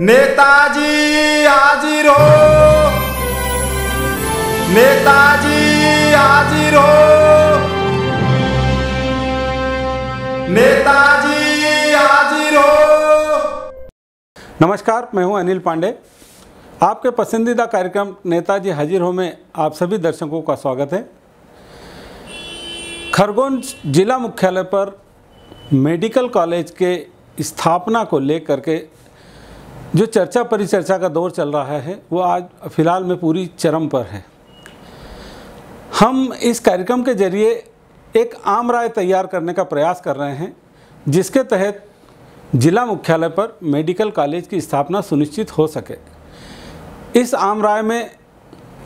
नेताजी हाजिर हो नेताजी हाजिर हो नेताजी हाजिर हो नमस्कार, मैं हूँ अनिल पांडे। आपके पसंदीदा कार्यक्रम नेताजी हाजिर हो में आप सभी दर्शकों का स्वागत है। खरगोन जिला मुख्यालय पर मेडिकल कॉलेज के स्थापना को लेकर के जो चर्चा परिचर्चा का दौर चल रहा है, वो आज फ़िलहाल में पूरी चरम पर है। हम इस कार्यक्रम के ज़रिए एक आम राय तैयार करने का प्रयास कर रहे हैं, जिसके तहत जिला मुख्यालय पर मेडिकल कॉलेज की स्थापना सुनिश्चित हो सके। इस आम राय में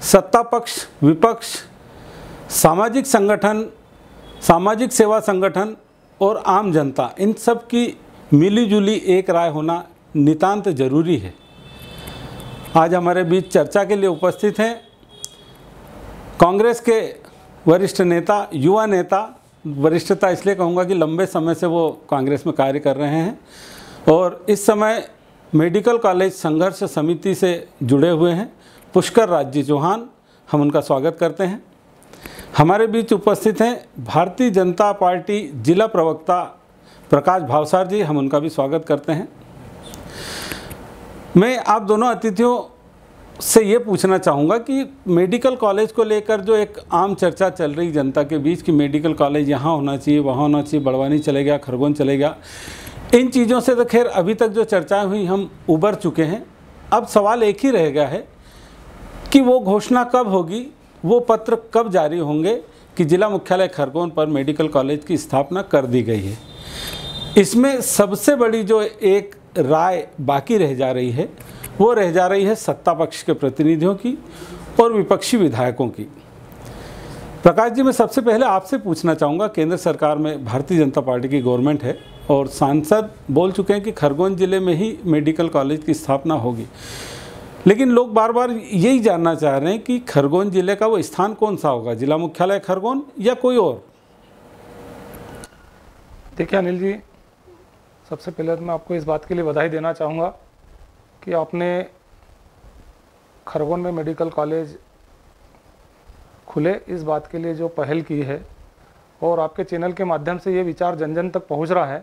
सत्ता पक्ष, विपक्ष, सामाजिक संगठन, सामाजिक सेवा संगठन और आम जनता, इन सब की मिलीजुली एक राय होना नितांत ज़रूरी है। आज हमारे बीच चर्चा के लिए उपस्थित हैं कांग्रेस के वरिष्ठ नेता, युवा नेता, वरिष्ठता इसलिए कहूँगा कि लंबे समय से वो कांग्रेस में कार्य कर रहे हैं और इस समय मेडिकल कॉलेज संघर्ष समिति से जुड़े हुए हैं। पुष्कर राज चौहान, हम उनका स्वागत करते हैं। हमारे बीच उपस्थित हैं भारतीय जनता पार्टी जिला प्रवक्ता प्रकाश भावसार जी, हम उनका भी स्वागत करते हैं। मैं आप दोनों अतिथियों से ये पूछना चाहूँगा कि मेडिकल कॉलेज को लेकर जो एक आम चर्चा चल रही जनता के बीच कि मेडिकल कॉलेज यहाँ होना चाहिए, वहाँ होना चाहिए, बड़वानी चलेगा खरगोन चलेगा इन चीज़ों से तो खैर अभी तक जो चर्चाएँ हुई हम उबर चुके हैं। अब सवाल एक ही रह गया है कि वो घोषणा कब होगी, वो पत्र कब जारी होंगे कि जिला मुख्यालय खरगोन पर मेडिकल कॉलेज की स्थापना कर दी गई है। इसमें सबसे बड़ी जो एक राय बाकी रह जा रही है, वो रह जा रही है सत्ता पक्ष के प्रतिनिधियों की और विपक्षी विधायकों की। प्रकाश जी, मैं सबसे पहले आपसे पूछना चाहूँगा, केंद्र सरकार में भारतीय जनता पार्टी की गवर्नमेंट है और सांसद बोल चुके हैं कि खरगोन ज़िले में ही मेडिकल कॉलेज की स्थापना होगी, लेकिन लोग बार बार यही जानना चाह रहे हैं कि खरगोन ज़िले का वो स्थान कौन सा होगा, जिला मुख्यालय खरगोन या कोई और? देखिए अनिल जी सबसे पहले तो मैं आपको इस बात के लिए बधाई देना चाहूँगा कि आपने खरगोन में मेडिकल कॉलेज खुले इस बात के लिए जो पहल की है और आपके चैनल के माध्यम से ये विचार जन जन तक पहुँच रहा है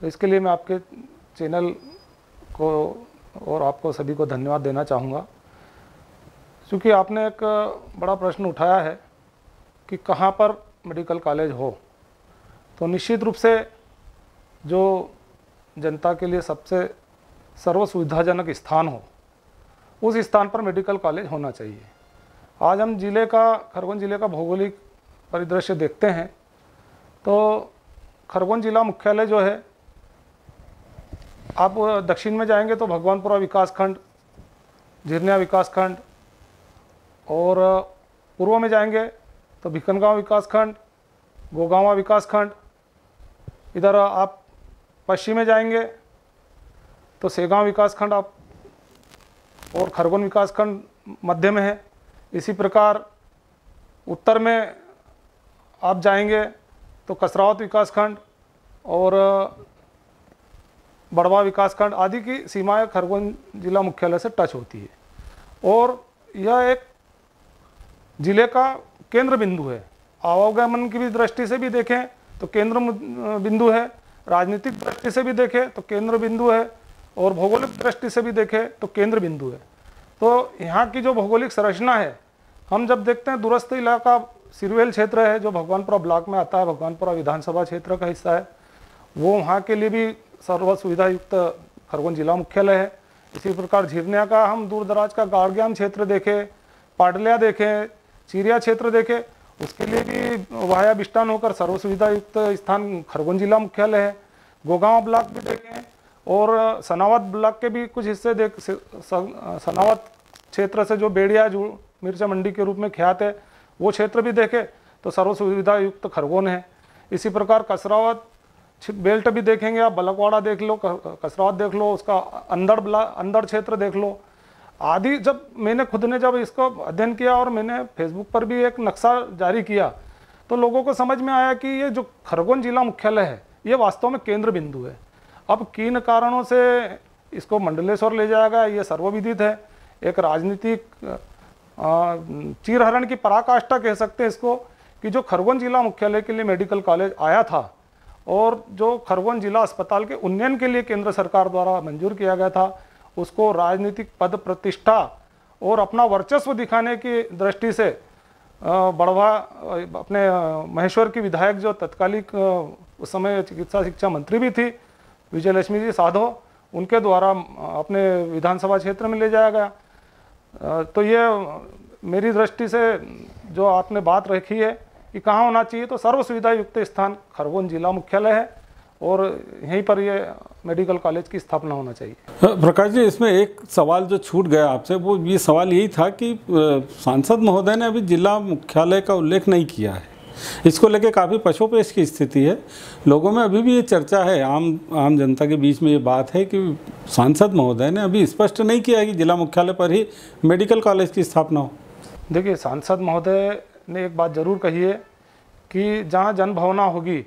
तो इसके लिए मैं आपके चैनल को और आपको सभी को धन्यवाद देना चाहूँगा। क्योंकि आपने एक बड़ा प्रश्न उठाया है कि कहाँ पर मेडिकल कॉलेज हो तो निश्चित रूप से जो जनता के लिए सबसे सर्व सुविधाजनक स्थान हो, उस स्थान पर मेडिकल कॉलेज होना चाहिए। आज हम ज़िले का, खरगोन ज़िले का भौगोलिक परिदृश्य देखते हैं तो खरगोन जिला मुख्यालय जो है, आप दक्षिण में जाएँगे तो भगवानपुरा विकासखंड झिरनिया विकासखंड और पूर्व में जाएँगे तो भिकनगांव विकासखंड गोगावा विकासखंड इधर आप पश्चिम में जाएँगे तो सेगांव विकासखंड आप और खरगोन विकासखंड मध्य में है। इसी प्रकार उत्तर में आप जाएँगे तो कसरावत विकासखंड और, बड़वा विकासखंड आदि की सीमाएँ खरगोन जिला मुख्यालय से टच होती है। और यह एक ज़िले का केंद्र बिंदु है। आवागमन की भी दृष्टि से भी देखें तो केंद्र बिंदु है। राजनीतिक दृष्टि से भी देखें तो केंद्र बिंदु है और भौगोलिक दृष्टि से भी देखें तो केंद्र बिंदु है। तो यहाँ की जो भौगोलिक संरचना है, हम जब देखते हैं दूरस्थ इलाका सिरवेल क्षेत्र है जो भगवानपुरा ब्लॉक में आता है, भगवानपुरा विधानसभा क्षेत्र का हिस्सा है, वो वहाँ के लिए भी सर्व सुविधा युक्त खरगोन जिला मुख्यालय है। इसी प्रकार झिरनिया का हम दूर दराज का गाड़ग्याम क्षेत्र देखें पाडलिया देखें चिरिया क्षेत्र देखें, उसके लिए भी वाया बिस्टान होकर सर्व सुविधा युक्त स्थान खरगोन जिला मुख्यालय है। गोगांव ब्लॉक भी देखें, और सनावत ब्लॉक के भी कुछ हिस्से देख सनावत क्षेत्र से जो बेड़िया, जो, मिर्चा मंडी के रूप में ख्यात है, वो क्षेत्र भी देखें तो सर्व सुविधा युक्त खरगोन है। इसी प्रकार कसरावत बेल्ट भी देखेंगे आप, बलकवाड़ा देख लो कसरावत देख लो, उसका अंदर ब्ला, अंदर क्षेत्र देख लो। आदि जब मैंने खुद ने जब इसको अध्ययन किया और मैंने फेसबुक पर भी एक नक्शा जारी किया तो लोगों को समझ में आया कि ये जो खरगोन जिला मुख्यालय है ये वास्तव में केंद्र बिंदु है। अब किन कारणों से इसको मंडलेश्वर ले जाएगा ये सर्वविदित है। एक राजनीतिक चीरहरण की पराकाष्ठा कह सकते हैं इसको कि जो खरगोन जिला मुख्यालय के लिए मेडिकल कॉलेज आया था और जो खरगोन जिला अस्पताल के उन्नयन के लिए केंद्र सरकार द्वारा मंजूर किया गया था, उसको राजनीतिक पद प्रतिष्ठा और अपना वर्चस्व दिखाने की दृष्टि से बढ़वा अपने महेश्वर की विधायक जो तत्कालिक उस समय चिकित्सा शिक्षा मंत्री भी थी विजय लक्ष्मी जी साधो, उनके द्वारा अपने विधानसभा क्षेत्र में ले जाया गया। तो ये, मेरी दृष्टि से जो आपने बात रखी है कि कहाँ होना चाहिए तो सर्व सुविधा युक्त स्थान खरगोन जिला मुख्यालय है और यहीं पर ये मेडिकल कॉलेज की स्थापना होना चाहिए। प्रकाश जी, इसमें एक सवाल जो छूट गया आपसे, वो ये सवाल यही था कि सांसद महोदय ने अभी जिला मुख्यालय का उल्लेख नहीं किया है। इसको लेके काफ़ी पशोपेश की स्थिति है। लोगों में अभी भी ये चर्चा है। आम आम जनता के बीच में ये बात है कि सांसद महोदय ने अभी स्पष्ट नहीं किया है कि जिला मुख्यालय पर ही मेडिकल कॉलेज की स्थापना हो। देखिए, सांसद महोदय ने एक बात ज़रूर कही है कि जहाँ जनभावना होगी,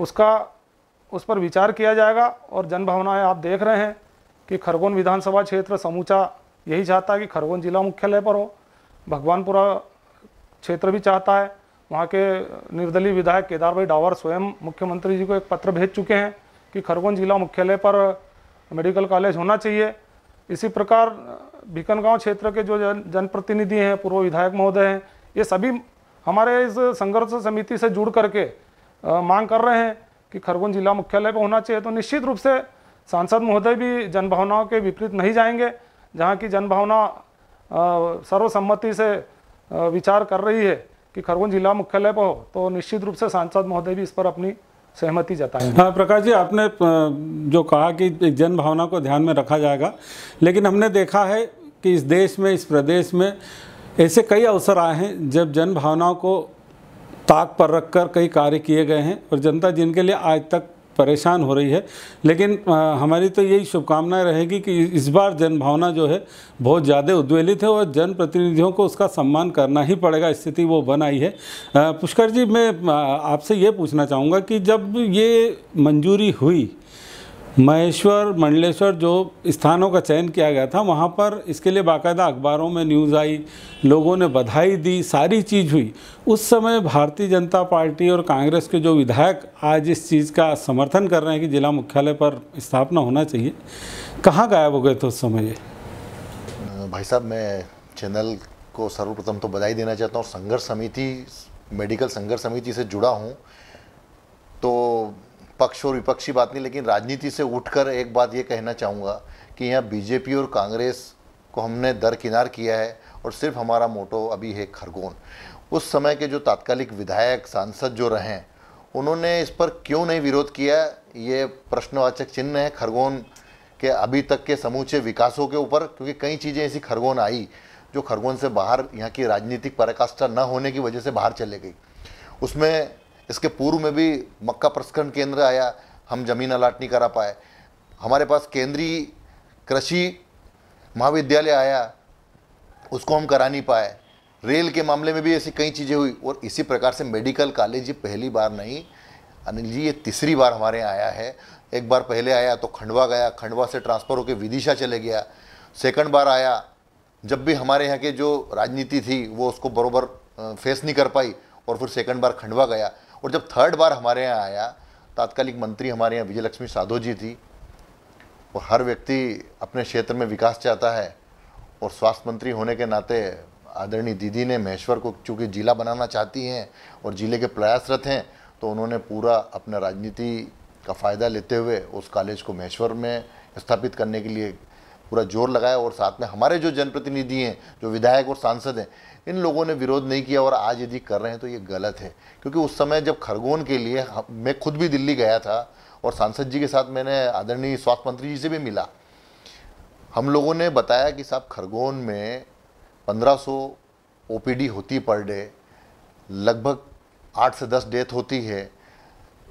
उसका, उस पर विचार किया जाएगा और जनभावनाएँ आप देख रहे हैं कि खरगोन विधानसभा क्षेत्र समूचा यही चाहता है कि खरगोन जिला मुख्यालय पर हो। भगवानपुरा क्षेत्र भी चाहता है। वहाँ के निर्दलीय विधायक केदार भाई डावर स्वयं मुख्यमंत्री जी को एक पत्र भेज चुके हैं कि खरगोन जिला मुख्यालय पर मेडिकल कॉलेज होना चाहिए। इसी प्रकार बीकनगांव क्षेत्र के जो जन जनप्रतिनिधि हैं पूर्व विधायक महोदय हैं ये सभी हमारे इस संघर्ष समिति से जुड़ करके अ, मांग कर रहे हैं कि खरगोन जिला मुख्यालय पर होना चाहिए। तो निश्चित रूप से सांसद महोदय भी जनभावनाओं के विपरीत नहीं जाएँगे जहाँ की जनभावना सर्वसम्मति से अ, विचार कर रही है। कि खरगोन जिला मुख्यालय पर हो तो निश्चित रूप से सांसद महोदय भी इस पर अपनी सहमति जताए हाँ प्रकाश जी, आपने जो कहा कि जन भावना को ध्यान में रखा जाएगा, लेकिन हमने देखा है कि इस देश में, इस प्रदेश में ऐसे कई अवसर आए हैं, जब जन भावनाओं को ताक पर रखकर कई कार्य किए गए हैं, और जनता जिनके लिए आज तक परेशान हो रही है। लेकिन आ, हमारी तो यही शुभकामनाएँ रहेगी कि इस बार जनभावना जो है बहुत ज़्यादा उद्वेलित है और जनप्रतिनिधियों को उसका सम्मान करना ही पड़ेगा। स्थिति वो बन आई है। पुष्कर जी मैं आपसे ये पूछना चाहूँगा कि जब ये मंजूरी हुई महेश्वर मंडलेश्वर जो स्थानों का चयन किया गया था, वहाँ पर इसके लिए बाकायदा अखबारों में न्यूज़ आई, लोगों ने बधाई दी, सारी चीज़ हुई। उस समय भारतीय जनता पार्टी और कांग्रेस के जो विधायक आज इस चीज़ का समर्थन कर रहे हैं कि जिला मुख्यालय पर स्थापना होना चाहिए, कहाँ गायब हो गए थे उस समय ये? भाई साहब, मैं चैनल को सर्वप्रथम तो बधाई देना चाहता हूँ संघर्ष समिति, मेडिकल संघर्ष समिति से जुड़ा हूँ। तो पक्ष और विपक्ष बात नहीं, लेकिन राजनीति से उठकर एक बात ये कहना चाहूँगा कि यहाँ बीजेपी और कांग्रेस को हमने दरकिनार किया है और सिर्फ़ हमारा मोटो अभी है खरगोन। उस समय के जो तात्कालिक विधायक, सांसद जो रहे, उन्होंने इस पर क्यों नहीं विरोध किया? ये प्रश्नवाचक चिन्ह है खरगोन के अभी तक के समूचे विकासों के ऊपर, क्योंकि कई चीज़ें ऐसी खरगोन आई जो खरगोन से बाहर, यहाँ की राजनीतिक पराकाष्ठा न होने की वजह से बाहर चले गई। उसमें इसके पूर्व में भी मक्का प्रसंस्करण केंद्र आया, हम ज़मीन अलाट नहीं करा पाए। हमारे पास केंद्रीय कृषि महाविद्यालय आया, उसको हम करा नहीं पाए। रेल के मामले में भी ऐसी कई चीज़ें हुई और इसी प्रकार से मेडिकल कॉलेज ये पहली बार नहीं, अनिल जी, ये तीसरी बार हमारे यहाँ आया है। एक बार पहले आया तो खंडवा गया, खंडवा से ट्रांसफ़र होकर विदिशा चले गया। सेकंड बार आया, जब भी हमारे यहाँ के जो राजनीति थी, वो उसको बरोबर फेस नहीं कर पाई और फिर सेकंड बार खंडवा गया। और जब थर्ड बार हमारे यहाँ आया, तात्कालिक मंत्री हमारे यहाँ विजय लक्ष्मी साधो जी थी, और हर व्यक्ति अपने क्षेत्र में विकास चाहता है, और स्वास्थ्य मंत्री होने के नाते आदरणीय दीदी ने महेश्वर को चूँकि जिला बनाना चाहती हैं और ज़िले के प्रयासरत हैं तो उन्होंने पूरा अपना राजनीति का फ़ायदा लेते हुए उस कॉलेज को महेश्वर में स्थापित करने के लिए पूरा ज़ोर लगाया, और साथ में हमारे जो जनप्रतिनिधि हैं, जो विधायक और सांसद हैं इन लोगों ने विरोध नहीं किया और आज यदि कर रहे हैं तो ये गलत है। क्योंकि उस समय जब खरगोन के लिए मैं खुद भी दिल्ली गया था और सांसद जी के साथ मैंने आदरणीय स्वास्थ्य मंत्री जी से भी मिला। हम लोगों ने बताया कि साहब खरगोन में 1500 ओपीडी होती पर डे, लगभग आठ से दस डेथ होती है।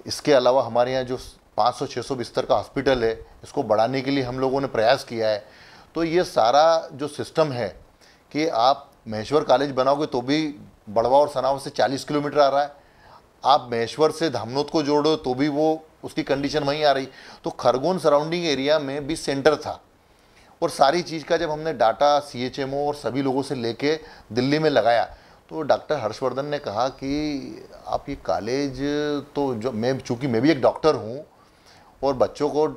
इसके अलावा हमारे यहाँ जो 500-600 बिस्तर का हॉस्पिटल है, इसको बढ़ाने के लिए हम लोगों ने प्रयास किया है। तो ये सारा जो सिस्टम है कि आप महेश्वर कॉलेज बनाओगे तो भी बड़वा और सनाव से 40 किलोमीटर आ रहा है। आप महेश्वर से धामनोद को जोड़ो तो भी वो उसकी कंडीशन वहीं आ रही। तो खरगोन सराउंडिंग एरिया में भी सेंटर था। और सारी चीज़ का जब हमने डाटा सीएचएमओ और सभी लोगों से लेके दिल्ली में लगाया तो डॉक्टर हर्षवर्धन ने कहा कि आप ये कॉलेज तो जो मैं, चूँकि मैं भी एक डॉक्टर हूँ और बच्चों को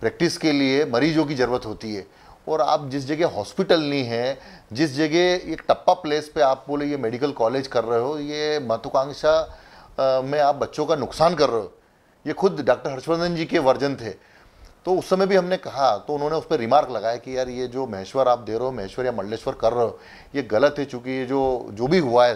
प्रैक्टिस के लिए, मरीजों की ज़रूरत होती है और आप जिस जगह हॉस्पिटल नहीं है, जिस जगह एक टप्पा प्लेस पे आप बोले ये मेडिकल कॉलेज कर रहे हो, ये महत्वाकांक्षा में आप बच्चों का नुकसान कर रहे हो। ये खुद डॉक्टर हर्षवर्धन जी के वर्जन थे। तो उस समय भी हमने कहा तो उन्होंने उस पर रिमार्क लगाया कि यार ये जो महेश्वर आप दे रहे हो, महेश्वर या मंडलेश्वर कर रहे हो, ये गलत है, चूँकि ये जो जो भी हुआ है,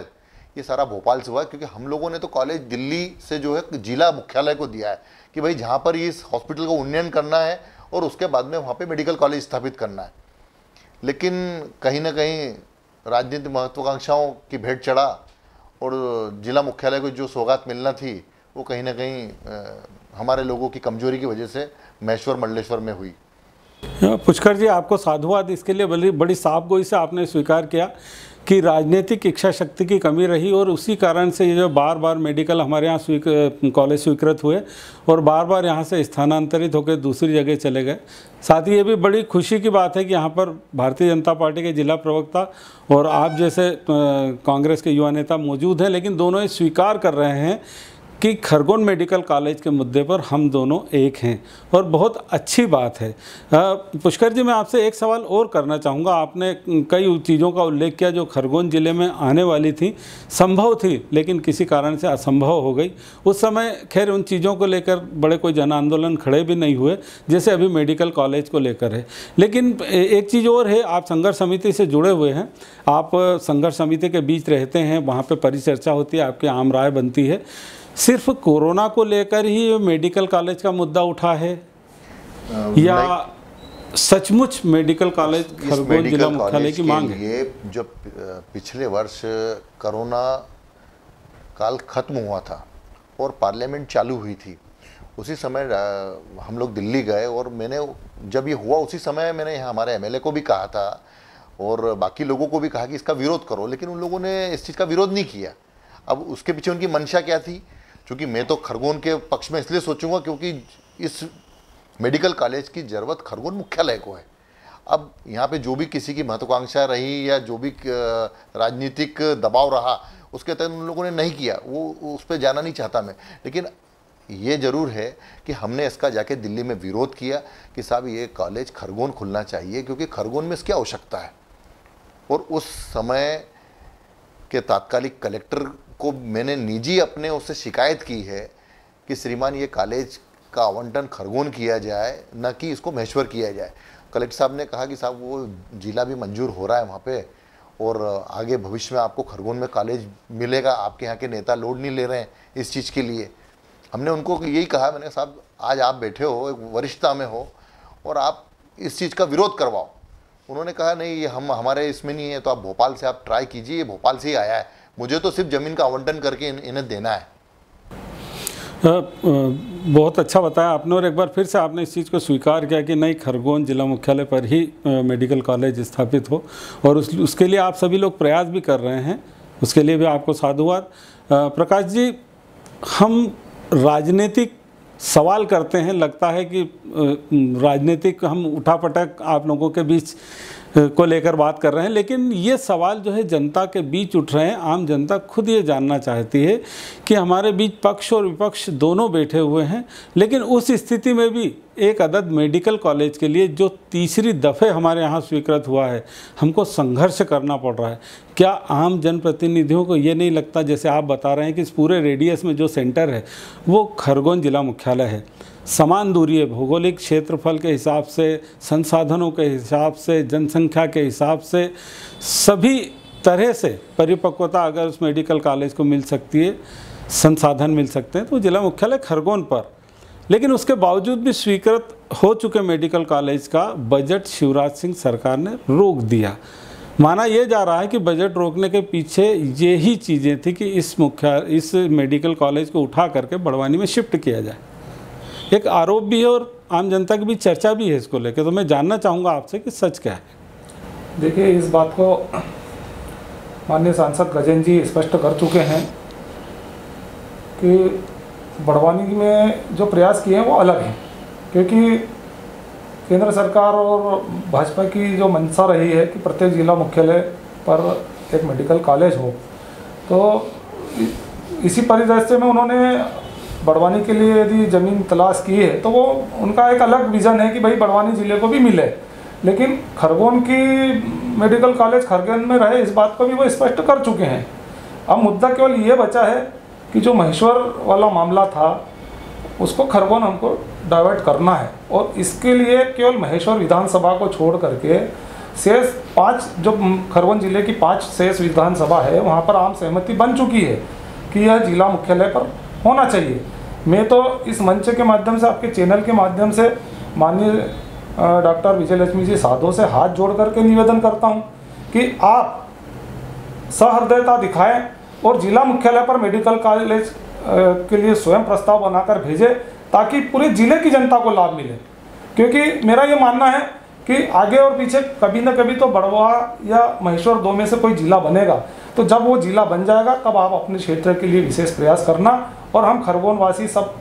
ये सारा भोपाल से हुआ है, क्योंकि हम लोगों ने तो कॉलेज दिल्ली से जो है जिला मुख्यालय को दिया है कि भाई जहाँ पर इस हॉस्पिटल को उन्नयन करना है और उसके बाद में वहाँ पे मेडिकल कॉलेज स्थापित करना है। लेकिन कहीं ना कहीं राजनीतिक महत्वाकांक्षाओं की भेंट चढ़ा और जिला मुख्यालय को जो सौगात मिलना थी, वो कहीं ना कहीं हमारे लोगों की कमज़ोरी की वजह से महेश्वर मंडलेश्वर में हुई। पुष्कर जी, आपको साधुवाद इसके लिए बड़ी बड़ी साफ़ गोई से आपने स्वीकार किया। कि राजनीतिक इच्छा शक्ति की कमी रही और उसी कारण से ये जो बार बार मेडिकल हमारे यहाँ स्वीक, कॉलेज स्वीकृत हुए और बार बार यहाँ से स्थानांतरित होकर दूसरी जगह चले गए। साथ ही ये भी बड़ी खुशी की बात है कि यहाँ पर भारतीय जनता पार्टी के जिला प्रवक्ता और आप जैसे कांग्रेस के युवा नेता मौजूद हैं, लेकिन दोनों ये स्वीकार कर रहे हैं कि खरगोन मेडिकल कॉलेज के मुद्दे पर हम दोनों एक हैं। और बहुत अच्छी बात है। पुष्कर जी, मैं आपसे एक सवाल और करना चाहूँगा। आपने कई चीज़ों का उल्लेख किया जो खरगोन ज़िले में आने वाली थी। संभव थी, लेकिन किसी कारण से असंभव हो गई। उस समय, खैर, उन चीज़ों को लेकर बड़े कोई जन आंदोलन खड़े भी नहीं हुए, जैसे अभी मेडिकल कॉलेज को लेकर है। लेकिन एक चीज़ और है, आप संघर्ष समिति से जुड़े हुए हैं। आप संघर्ष समिति के बीच रहते हैं, वहाँ पर परिचर्चा होती है, आपकी आम राय बनती है। सिर्फ़ कोरोना को लेकर ही मेडिकल कॉलेज का मुद्दा उठा है? या सचमुच मेडिकल कॉलेज खरगोन जिला मेडिकल मुख्यालय की मांग है? लिए जब पिछले वर्ष कोरोना काल खत्म हुआ था और पार्लियामेंट चालू हुई थी उसी समय हम लोग दिल्ली गए और मैंने जब ये हुआ उसी समय मैंने यहाँ हमारे एमएलए को भी कहा था और बाकी लोगों को भी कहा कि इसका विरोध करो लेकिन उन लोगों ने इस चीज़ का विरोध नहीं किया। अब उसके पीछे उनकी मंशा क्या थी? क्योंकि मैं तो खरगोन के पक्ष में इसलिए सोचूँगा क्योंकि इस मेडिकल कॉलेज की ज़रूरत खरगोन मुख्यालय को है। अब यहाँ पे जो भी किसी की महत्वाकांक्षा रही या जो भी राजनीतिक दबाव रहा, उसके तहत उन लोगों ने नहीं किया, वो उस पर जाना नहीं चाहता मैं। लेकिन ये ज़रूर है कि हमने इसका जाके दिल्ली में विरोध किया कि साहब ये कॉलेज खरगोन खुलना चाहिए, क्योंकि खरगोन में इसकी आवश्यकता है। और उस समय के तात्कालिक कलेक्टर को मैंने निजी अपने उससे शिकायत की है कि श्रीमान, ये कॉलेज का आवंटन खरगोन किया जाए, न कि इसको महेश्वर किया जाए। कलेक्टर साहब ने कहा कि साहब, वो जिला भी मंजूर हो रहा है वहाँ पे और आगे भविष्य में आपको खरगोन में कॉलेज मिलेगा, आपके यहाँ के नेता लोड नहीं ले रहे हैं इस चीज़ के लिए। हमने उनको यही कहा, मैंने साहब, आज आप बैठे हो, एक वरिष्ठता में हो और आप इस चीज़ का विरोध करवाओ। उन्होंने कहा, नहीं, ये हम, हमारे इसमें नहीं है तो आप भोपाल से आप ट्राई कीजिए, ये भोपाल से ही आया है। मुझे तो सिर्फ़ ज़मीन का आवंटन करके इन, इन्हें देना है। बहुत अच्छा बताया आपने और एक बार फिर से आपने इस चीज़ को स्वीकार किया कि नहीं खरगोन जिला मुख्यालय पर ही मेडिकल कॉलेज स्थापित हो। और उस उसके लिए आप सभी लोग प्रयास भी कर रहे हैं। उसके लिए भी आपको साधुवाद। प्रकाश जी हम राजनीतिक सवाल करते हैं लगता है कि राजनीतिक हम उठापटक आप लोगों के बीच को लेकर बात कर रहे हैं, लेकिन ये सवाल जो है जनता के बीच उठ रहे हैं। आम जनता खुद ये जानना चाहती है कि हमारे बीच पक्ष और विपक्ष दोनों बैठे हुए हैं, लेकिन उस स्थिति में भी एक अदद मेडिकल कॉलेज के लिए जो तीसरी दफ़े हमारे यहाँ स्वीकृत हुआ है, हमको संघर्ष करना पड़ रहा है। क्या आम जनप्रतिनिधियों को ये नहीं लगता, जैसे आप बता रहे हैं कि इस पूरे रेडियस में जो सेंटर है, वो खरगोन जिला मुख्यालय है। समान दूरी है। भौगोलिक क्षेत्रफल के हिसाब से, संसाधनों के हिसाब से, जनसंख्या के हिसाब से, सभी तरह से परिपक्वता अगर उस मेडिकल कॉलेज को मिल सकती है, संसाधन मिल सकते हैं तो जिला मुख्यालय खरगोन पर। लेकिन उसके बावजूद भी स्वीकृत हो चुके मेडिकल कॉलेज का बजट शिवराज सिंह सरकार ने रोक दिया। माना यह जा रहा है कि बजट रोकने के पीछे ये ही चीज़ें थी कि इस मुख्य, इस मेडिकल कॉलेज को उठा करके बड़वानी में शिफ्ट किया जाए। एक आरोप भी है और आम जनता की भी चर्चा भी है इसको लेकर। तो मैं जानना चाहूँगा आपसे कि सच क्या है। देखिए, इस बात को माननीय सांसद गजेंद्र जी स्पष्ट कर चुके हैं कि बड़वानी में जो प्रयास किए हैं वो अलग हैं। क्योंकि केंद्र सरकार और भाजपा की जो मंशा रही है कि प्रत्येक जिला मुख्यालय पर एक मेडिकल कॉलेज हो तो इसी परिदृश्य में उन्होंने बड़वानी के लिए यदि ज़मीन तलाश की है तो वो उनका एक अलग विज़न है कि भाई बड़वानी ज़िले को भी मिले। लेकिन खरगोन की मेडिकल कॉलेज खरगोन में रहे, इस बात को भी वो स्पष्ट कर चुके हैं। अब मुद्दा केवल ये बचा है कि जो महेश्वर वाला मामला था, उसको खरगोन हमको डाइवर्ट करना है। और इसके लिए केवल महेश्वर विधानसभा को छोड़ करके शेष पाँच, जो खरगोन ज़िले की पाँच शेष विधानसभा है, वहाँ पर आम सहमति बन चुकी है कि यह जिला मुख्यालय पर होना चाहिए। मैं तो इस मंच के माध्यम से, आपके चैनल के माध्यम से माननीय डॉक्टर विजय लक्ष्मी जी साधो से हाथ जोड़ करके निवेदन करता हूँ कि आप सहृदयता दिखाएँ और जिला मुख्यालय पर मेडिकल कॉलेज के लिए स्वयं प्रस्ताव बनाकर भेजें ताकि पूरे ज़िले की जनता को लाभ मिले। क्योंकि मेरा ये मानना है कि आगे और पीछे कभी ना कभी तो बड़वा या महेश्वर दो में से कोई जिला बनेगा। तो जब वो जिला बन जाएगा, तब आप अपने क्षेत्र के लिए विशेष प्रयास करना और हम खरगोन वासी सब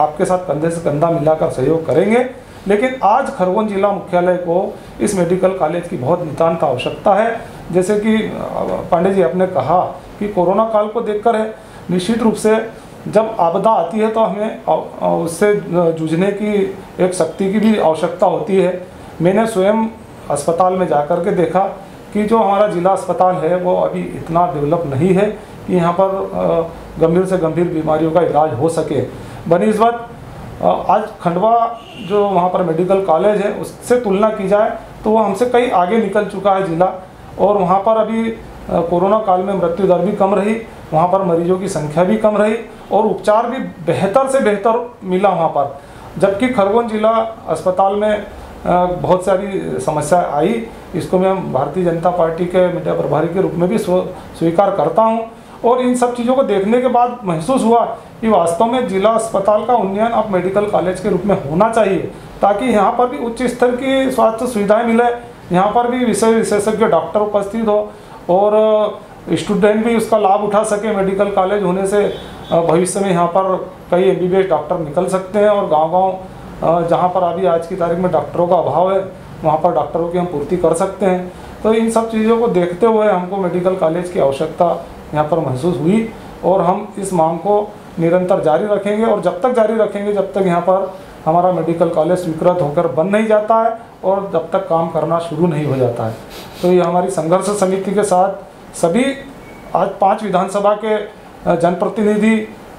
आपके साथ कंधे से कंधा मिलाकर सहयोग करेंगे। लेकिन आज खरगोन जिला मुख्यालय को इस मेडिकल कॉलेज की बहुत नितान्त आवश्यकता है। जैसे कि पांडे जी आपने कहा कि कोरोना काल को देखकर है, निश्चित रूप से जब आपदा आती है तो हमें उससे जूझने की एक शक्ति की भी आवश्यकता होती है। मैंने स्वयं अस्पताल में जा कर के देखा कि जो हमारा जिला अस्पताल है वो अभी इतना डेवलप नहीं है कि यहाँ पर गंभीर से गंभीर बीमारियों का इलाज हो सके। बनिस्बत अ, आज खंडवा जो वहाँ पर मेडिकल कॉलेज है उससे तुलना की जाए तो वो हमसे कई आगे निकल चुका है ज़िला। और वहाँ पर अभी कोरोना काल में मृत्यु दर भी कम रही वहाँ पर मरीजों की संख्या भी कम रही और उपचार भी बेहतर से बेहतर मिला वहाँ पर। जबकि खरगोन जिला अस्पताल में बहुत सारी समस्या आई। इसको मैं भारतीय जनता पार्टी के मीडिया प्रभारी के रूप में भी स्वीकार करता हूँ। और इन सब चीज़ों को देखने के बाद महसूस हुआ कि वास्तव में जिला अस्पताल का उन्नयन अब मेडिकल कॉलेज के रूप में होना चाहिए, ताकि यहाँ पर भी उच्च स्तर की स्वास्थ्य सुविधाएँ मिले। यहाँ पर भी विषय विशेषज्ञ डॉक्टर उपस्थित हो और स्टूडेंट भी उसका लाभ उठा सके। मेडिकल कॉलेज होने से भविष्य में यहाँ पर कई एमबीबीएस डॉक्टर निकल सकते हैं और गाँव-गाँव जहाँ पर अभी आज की तारीख में डॉक्टरों का अभाव है, वहाँ पर डॉक्टरों की हम पूर्ति कर सकते हैं। तो इन सब चीज़ों को देखते हुए हमको मेडिकल कॉलेज की आवश्यकता यहाँ पर महसूस हुई और हम इस मांग को निरंतर जारी रखेंगे और जब तक जारी रखेंगे, जब तक यहाँ पर हमारा मेडिकल कॉलेज स्वीकृत होकर बन नहीं जाता है और जब तक काम करना शुरू नहीं हो जाता है। तो ये हमारी संघर्ष समिति के साथ सभी आज पाँच विधानसभा के जनप्रतिनिधि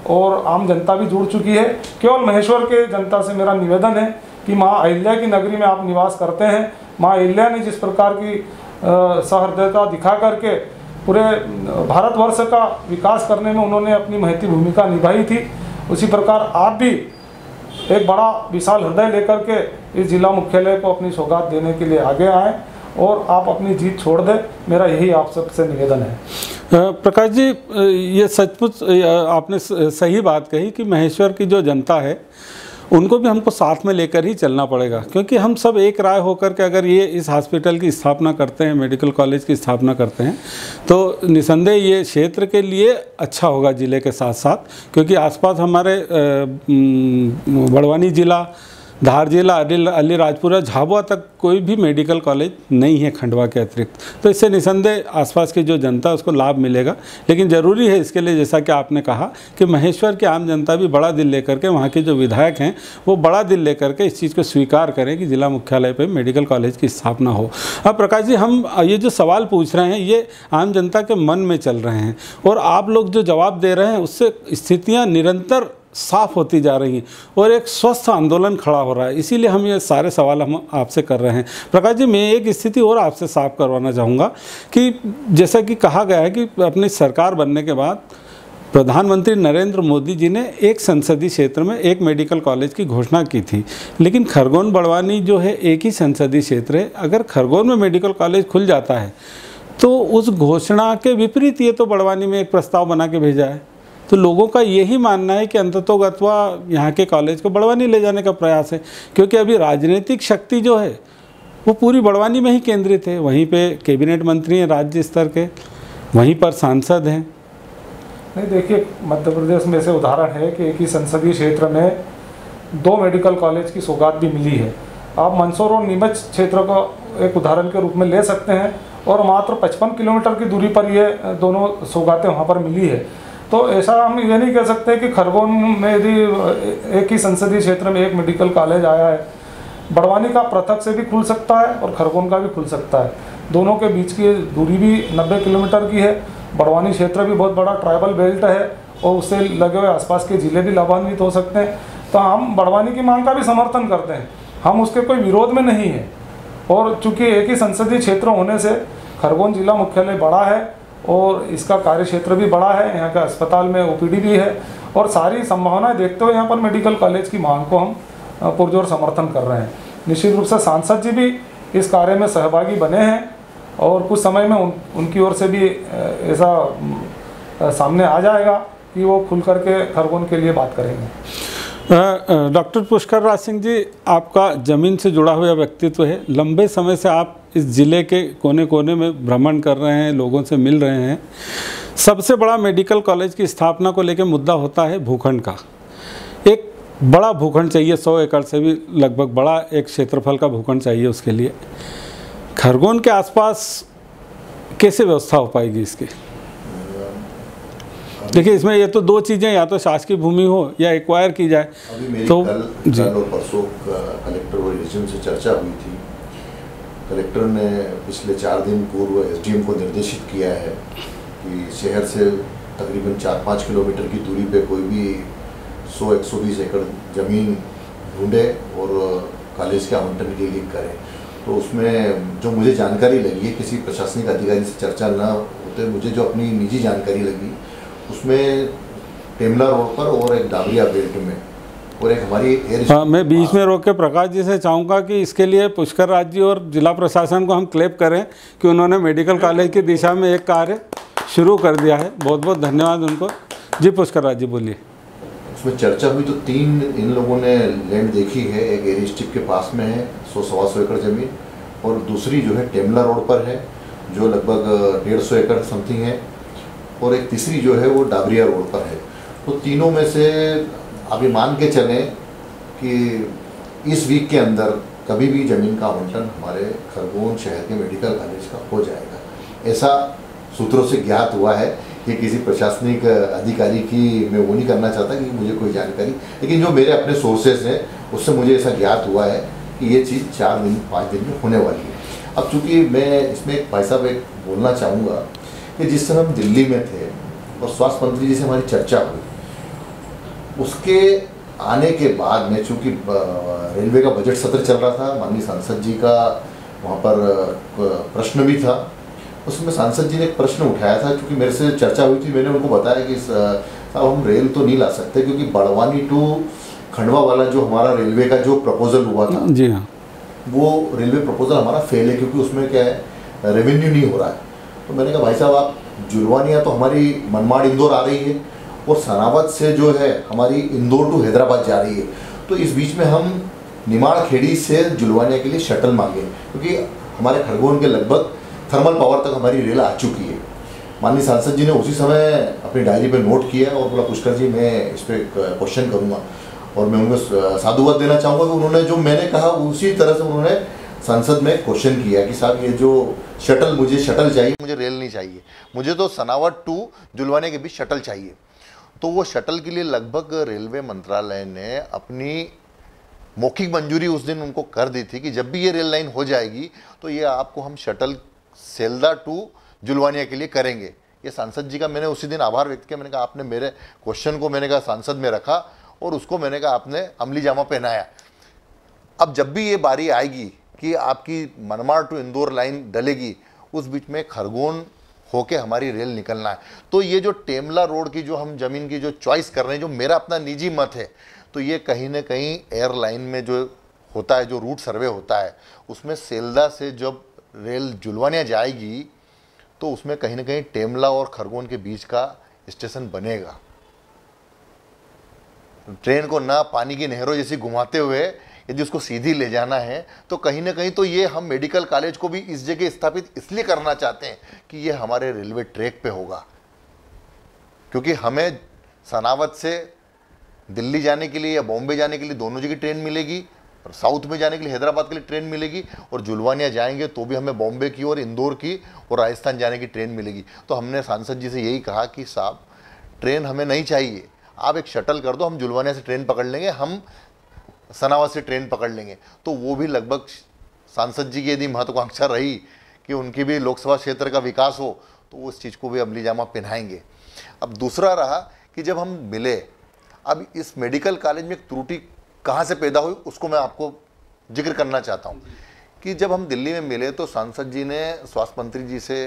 और आम जनता भी जुड़ चुकी है। केवल महेश्वर के जनता से मेरा निवेदन है कि माँ अहिल्या की नगरी में आप निवास करते हैं। माँ अहिल्या ने जिस प्रकार की सहृदयता दिखा करके पूरे भारतवर्ष का विकास करने में उन्होंने अपनी महती भूमिका निभाई थी, उसी प्रकार आप भी एक बड़ा विशाल हृदय लेकर के इस जिला मुख्यालय को अपनी सौगात देने के लिए आगे आए। और आप अपनी जीत छोड़ दें। मेरा यही आप सबसे निवेदन है। प्रकाश जी ये सचमुच आपने सही बात कही कि महेश्वर की जो जनता है, उनको भी हमको साथ में लेकर ही चलना पड़ेगा। क्योंकि हम सब एक राय होकर के अगर ये इस हॉस्पिटल की स्थापना करते हैं, मेडिकल कॉलेज की स्थापना करते हैं तो निसंदेह ये क्षेत्र के लिए अच्छा होगा ज़िले के साथ साथ क्योंकि आसपास हमारे बड़वानी ज़िला धार जिला अली अलीराजपुरा झाबुआ तक कोई भी मेडिकल कॉलेज नहीं है खंडवा के अतिरिक्त। तो इससे निसंदेह आसपास की जो जनता है, उसको लाभ मिलेगा। लेकिन ज़रूरी है इसके लिए, जैसा कि आपने कहा कि महेश्वर की आम जनता भी बड़ा दिल लेकर के, वहाँ के जो विधायक हैं, वो बड़ा दिल लेकर के इस चीज़ को स्वीकार करें कि जिला मुख्यालय पर मेडिकल कॉलेज की स्थापना हो। अब प्रकाश जी, हम, ये जो सवाल पूछ रहे हैं, ये आम जनता के मन में चल रहे हैं। और आप लोग जो जवाब दे रहे हैं, उससे स्थितियाँ निरंतर साफ़ होती जा रही हैं और एक स्वस्थ आंदोलन खड़ा हो रहा है। इसीलिए हम ये सारे सवाल हम आपसे कर रहे हैं। प्रकाश जी, मैं एक स्थिति और आपसे साफ़ करवाना चाहूँगा कि जैसा कि कहा गया है कि अपनी सरकार बनने के बाद प्रधानमंत्री नरेंद्र मोदी जी ने एक संसदीय क्षेत्र में एक मेडिकल कॉलेज की घोषणा की थी। लेकिन खरगोन बड़वानी जो है, एक ही संसदीय क्षेत्र है। अगर खरगोन में मेडिकल कॉलेज खुल जाता है तो उस घोषणा के विपरीत ये तो बड़वानी में एक प्रस्ताव बना के भेजा है। तो लोगों का यही मानना है कि अंततोगत्वा यहाँ के कॉलेज को बड़वानी ले जाने का प्रयास है, क्योंकि अभी राजनीतिक शक्ति जो है, वो पूरी बड़वानी में ही केंद्रित है। वहीं पे कैबिनेट मंत्री हैं राज्य स्तर के, वहीं पर सांसद हैं। नहीं, देखिए, मध्य प्रदेश में ऐसे उदाहरण है कि एक ही संसदीय क्षेत्र में दो मेडिकल कॉलेज की सौगात भी मिली है। आप मंदसौर और नीमच क्षेत्र को एक उदाहरण के रूप में ले सकते हैं, और मात्र 55 किलोमीटर की दूरी पर ये दोनों सौगातें वहाँ पर मिली है। तो ऐसा हम ये नहीं कह सकते कि खरगोन में यदि एक ही संसदीय क्षेत्र में एक मेडिकल कॉलेज आया है, बड़वानी का पृथक से भी खुल सकता है और खरगोन का भी खुल सकता है। दोनों के बीच की दूरी भी 90 किलोमीटर की है, बड़वानी क्षेत्र भी बहुत बड़ा ट्राइबल बेल्ट है और उससे लगे हुए आसपास के ज़िले भी लाभान्वित हो सकते हैं। तो हम बड़वानी की मांग का भी समर्थन करते हैं। हम उसके कोई विरोध में नहीं है। और चूँकि एक ही संसदीय क्षेत्र होने से खरगोन जिला मुख्यालय बड़ा है और इसका कार्य क्षेत्र भी बड़ा है यहाँ का अस्पताल में ओपीडी भी है और सारी संभावनाएँ देखते हुए यहाँ पर मेडिकल कॉलेज की मांग को हम पुरजोर समर्थन कर रहे हैं। निश्चित रूप से सांसद जी भी इस कार्य में सहभागी बने हैं और कुछ समय में उन, उनकी ओर से भी ऐसा सामने आ जाएगा कि वो खुल करके खरगोन के लिए बात करेंगे। डॉक्टर पुष्कर राज सिंह जी आपका ज़मीन से जुड़ा हुआ व्यक्तित्व है। लंबे समय से आप इस ज़िले के कोने कोने में भ्रमण कर रहे हैं लोगों से मिल रहे हैं। सबसे बड़ा मेडिकल कॉलेज की स्थापना को लेकर मुद्दा होता है भूखंड का। एक बड़ा भूखंड चाहिए सौ एकड़ से भी लगभग बड़ा एक क्षेत्रफल का भूखंड चाहिए उसके लिए। खरगोन के आसपास कैसे व्यवस्था हो पाएगी इसकी? देखिए इसमें ये तो दो चीज़ें या तो शासकीय भूमि हो या एक्वायर की जाए तो कल जी। परसों कलेक्टर और से चर्चा हुई थी। कलेक्टर ने पिछले चार दिन पूर्व एसडीएम को निर्देशित किया है कि शहर से तकरीबन चार पाँच किलोमीटर की दूरी पे कोई भी 100 120 एकड़ ज़मीन ढूंढे और कॉलेज के आवंटन के लिए करें। तो उसमें जो मुझे जानकारी लगी है, किसी प्रशासनिक अधिकारी से चर्चा ना होते मुझे जो अपनी निजी जानकारी लगी, उसमें टेमला रोड पर और एक डाबरिया बेल्ट में और एक हमारी एयर हाँ मैं बीच में रोक के प्रकाश जी से चाहूँगा कि इसके लिए पुष्कर राज जी और जिला प्रशासन को हम क्लेप करें कि उन्होंने मेडिकल कॉलेज की दिशा में एक कार्य शुरू कर दिया है। बहुत बहुत धन्यवाद उनको। जी पुष्कर राज जी बोलिए। उसमें चर्चा हुई तो तीन इन लोगों ने लैंड देखी है। एक एयर स्ट्रिप के पास में है सौ सवा सौ एकड़ ज़मीन। और दूसरी जो है टेमला रोड पर है जो लगभग डेढ़ सौ एकड़ समथिंग है। और एक तीसरी जो है वो डाबरिया रोड पर है। तो तीनों में से अभी मान के चलें कि इस वीक के अंदर कभी भी ज़मीन का आवंटन हमारे खरगोन शहर के मेडिकल कॉलेज का हो जाएगा। ऐसा सूत्रों से ज्ञात हुआ है कि किसी प्रशासनिक अधिकारी की मैं वो नहीं करना चाहता कि मुझे कोई जानकारी, लेकिन जो मेरे अपने सोर्सेज हैं, उससे मुझे ऐसा ज्ञात हुआ है कि ये चीज़ चार दिन, पाँच दिन में होने वाली है। अब चूँकि मैं इसमें एक भाई साहब एक बोलना चाहूँगा कि जिस समय हम दिल्ली में थे और स्वास्थ्य मंत्री जी से हमारी चर्चा हुई उसके आने के बाद में चूँकि रेलवे का बजट सत्र चल रहा था माननीय सांसद जी का वहाँ पर प्रश्न भी था उसमें सांसद जी ने एक प्रश्न उठाया था क्योंकि मेरे से चर्चा हुई थी मैंने उनको बताया कि साहब हम रेल तो नहीं ला सकते क्योंकि बड़वानी टू खंडवा वाला जो हमारा रेलवे का जो प्रपोजल हुआ था जी हाँ। वो रेलवे प्रपोजल हमारा फेल है क्योंकि उसमें क्या है रेवेन्यू नहीं हो रहा है। तो मैंने कहा भाई साहब आप जुलवानिया तो हमारी मनमाड़ इंदौर आ रही है और सनावत से जो है हमारी इंदौर टू हैदराबाद जा रही है। तो इस बीच में हम निमाड़ खेड़ी से जुलवाने के लिए शटल मांगे, क्योंकि हमारे खरगोन के लगभग थर्मल पावर तक हमारी रेल आ चुकी है। माननीय सांसद जी ने उसी समय अपनी डायरी पर नोट किया और बोला, पुष्कर जी, मैं इस पर क्वेश्चन करूँगा। और मैं उनको साधुवाद देना चाहूँगा कि उन्होंने जो मैंने कहा, उसी तरह से उन्होंने संसद में क्वेश्चन किया कि, साहब, ये जो शटल मुझे शटल चाहिए, मुझे रेल नहीं चाहिए। मुझे तो सनावट टू जुलवाने के बीच शटल चाहिए। तो वो शटल के लिए लगभग रेलवे मंत्रालय ने अपनी मौखिक मंजूरी उस दिन उनको कर दी थी कि जब भी ये रेल लाइन हो जाएगी तो ये आपको हम शटल सेल्दा टू जुलवानिया के लिए करेंगे। ये सांसद जी का मैंने उसी दिन आभार व्यक्त किया। मैंने कहा, आपने मेरे क्वेश्चन को मैंने कहा सांसद में रखा और उसको मैंने कहा, आपने अमली जामा पहनाया। अब जब भी ये बारी आएगी कि आपकी मनमाड़ टू इंदौर लाइन डलेगी, उस बीच में खरगोन होके हमारी रेल निकलना है। तो ये जो टेमला रोड की जो हम ज़मीन की जो चॉइस कर रहे हैं, जो मेरा अपना निजी मत है तो ये कहीं ना कहीं एयरलाइन में जो होता है, जो रूट सर्वे होता है, उसमें सेल्दा से जब रेल जुलवानिया जाएगी तो उसमें कहीं ना कहीं टेमला और खरगोन के बीच का स्टेशन बनेगा। ट्रेन को ना पानी की नहरों जैसी घुमाते हुए यदि उसको सीधी ले जाना है तो कहीं ना कहीं तो ये हम मेडिकल कॉलेज को भी इस जगह स्थापित इसलिए करना चाहते हैं कि ये हमारे रेलवे ट्रैक पे होगा। क्योंकि हमें सनावत से दिल्ली जाने के लिए या बॉम्बे जाने के लिए दोनों जगह ट्रेन मिलेगी और साउथ में जाने के लिए हैदराबाद के लिए ट्रेन मिलेगी और जुलवानिया जाएँगे तो भी हमें बॉम्बे की और इंदौर की और राजस्थान जाने की ट्रेन मिलेगी। तो हमने सांसद जी से यही कहा कि साहब, ट्रेन हमें नहीं चाहिए। आप एक शटल कर दो, हम जुलवानिया से ट्रेन पकड़ लेंगे। हम सनावत से ट्रेन पकड़ लेंगे। तो वो भी लगभग सांसद जी की यदि महत्वाकांक्षा रही कि उनकी भी लोकसभा क्षेत्र का विकास हो तो वो उस चीज़ को भी अमली जामा पहनाएँगे। अब दूसरा रहा कि जब हम मिले, अब इस मेडिकल कॉलेज में एक त्रुटि कहाँ से पैदा हुई, उसको मैं आपको ज़िक्र करना चाहता हूँ कि जब हम दिल्ली में मिले तो सांसद जी ने, स्वास्थ्य मंत्री जी से,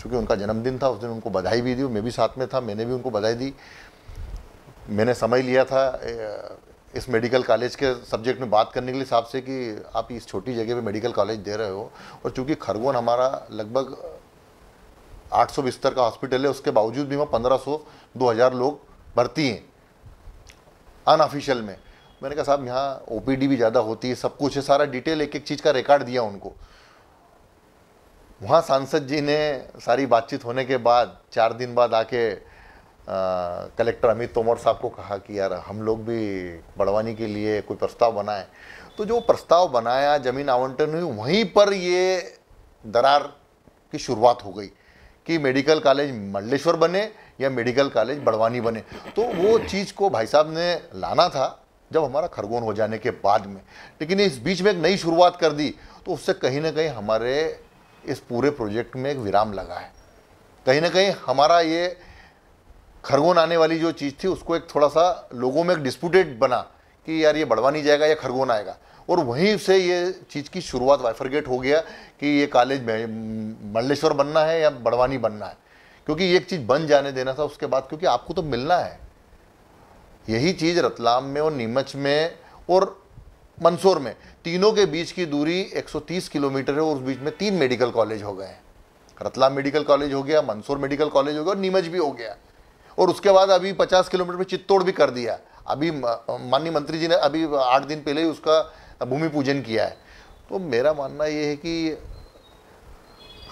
चूँकि उनका जन्मदिन था, उस दिन उनको बधाई भी दी, मैं भी साथ में था, मैंने भी उनको बधाई दी। मैंने समय लिया था इस मेडिकल कॉलेज के सब्जेक्ट में बात करने के लिए साहब से कि आप इस छोटी जगह पे मेडिकल कॉलेज दे रहे हो। और चूँकि खरगोन हमारा लगभग 800 बिस्तर का हॉस्पिटल है, उसके बावजूद भी वहाँ 1500 2000 लोग भर्ती हैं अनऑफिशियल में। मैंने कहा, साहब, यहाँ ओपीडी भी ज़्यादा होती है, सब कुछ है, सारा डिटेल एक एक चीज़ का रिकॉर्ड दिया उनको। वहाँ सांसद जी ने सारी बातचीत होने के बाद, चार दिन बाद आके कलेक्टर अमित तोमर साहब को कहा कि यार हम लोग भी बढ़वानी के लिए कोई प्रस्ताव बनाए। तो जो प्रस्ताव बनाया, ज़मीन आवंटन हुई, वहीं पर ये दरार की शुरुआत हो गई कि मेडिकल कॉलेज मंडलेश्वर बने या मेडिकल कॉलेज बड़वानी बने। तो वो चीज़ को भाई साहब ने लाना था जब हमारा खरगोन हो जाने के बाद में। लेकिन इस बीच में एक नई शुरुआत कर दी तो उससे कहीं ना कहीं हमारे इस पूरे प्रोजेक्ट में एक विराम लगा है। कहीं ना कहीं हमारा ये खरगोन आने वाली जो चीज़ थी, उसको एक थोड़ा सा लोगों में एक डिस्प्यूटेड बना कि यार ये बढ़वानी जाएगा, या खरगोन आएगा। और वहीं से ये चीज़ की शुरुआत वाइफरगेट हो गया कि ये कॉलेज में मंडलेश्वर बनना है या बड़वानी बनना है। क्योंकि ये एक चीज़ बन जाने देना था उसके बाद, क्योंकि आपको तो मिलना है। यही चीज़ रतलाम में और नीमच में और मंदसौर में, तीनों के बीच की दूरी 130 किलोमीटर है और उस बीच में तीन मेडिकल कॉलेज हो गए हैं। रतलाम मेडिकल कॉलेज हो गया, मंदसौर मेडिकल कॉलेज हो गया और नीमच भी हो गया। और उसके बाद अभी 50 किलोमीटर में चित्तौड़ भी कर दिया। अभी माननीय मंत्री जी ने अभी आठ दिन पहले ही उसका भूमि पूजन किया है। तो मेरा मानना ये है कि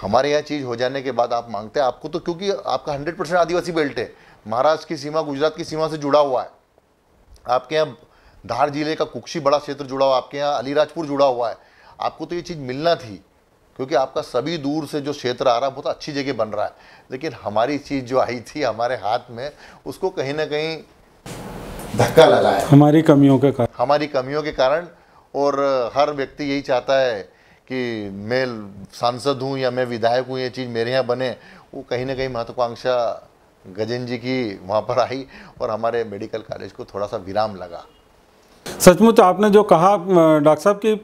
हमारे यहाँ चीज़ हो जाने के बाद आप मांगते हैं, आपको तो क्योंकि आपका हंड्रेड परसेंट आदिवासी बेल्ट है। महाराष्ट्र की सीमा गुजरात की सीमा से जुड़ा हुआ है। आपके यहाँ धार ज़िले का कुक्षी बड़ा क्षेत्र जुड़ा हुआ आपके यहाँ अलीराजपुर जुड़ा हुआ है। आपको तो ये चीज़ मिलना थी। क्योंकि आपका सभी दूर से जो क्षेत्र आ रहा है बहुत अच्छी जगह बन रहा है। लेकिन हमारी चीज़ जो आई थी हमारे हाथ में उसको कहीं ना कहीं धक्का लगा है। हमारी कमियों के कारण। हमारी कमियों के कारण और हर व्यक्ति यही चाहता है कि मैं सांसद हूँ या मैं विधायक हूँ ये चीज़ मेरे यहाँ बने। वो कहीं ना कहीं महत्वाकांक्षा गजेंद्र जी की वहाँ पर आई और हमारे मेडिकल कॉलेज को थोड़ा सा विराम लगा। सचमुच आपने जो कहा डॉक्टर साहब की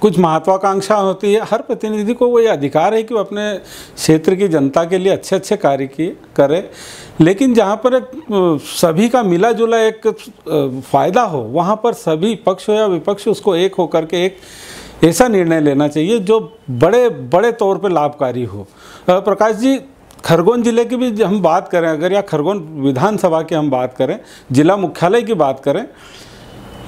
कुछ महत्वाकांक्षा होती है। हर प्रतिनिधि को वो ये अधिकार है कि वो अपने क्षेत्र की जनता के लिए अच्छे अच्छे कार्य किए, करे। लेकिन जहाँ पर एक सभी का मिला जुला एक फ़ायदा हो, वहाँ पर सभी पक्ष हो या विपक्ष, उसको एक होकर के एक ऐसा निर्णय लेना चाहिए जो बड़े बड़े तौर पर लाभकारी हो। प्रकाश जी, खरगोन ज़िले की भी हम बात करें, अगर या खरगोन विधानसभा की हम बात करें, जिला मुख्यालय की बात करें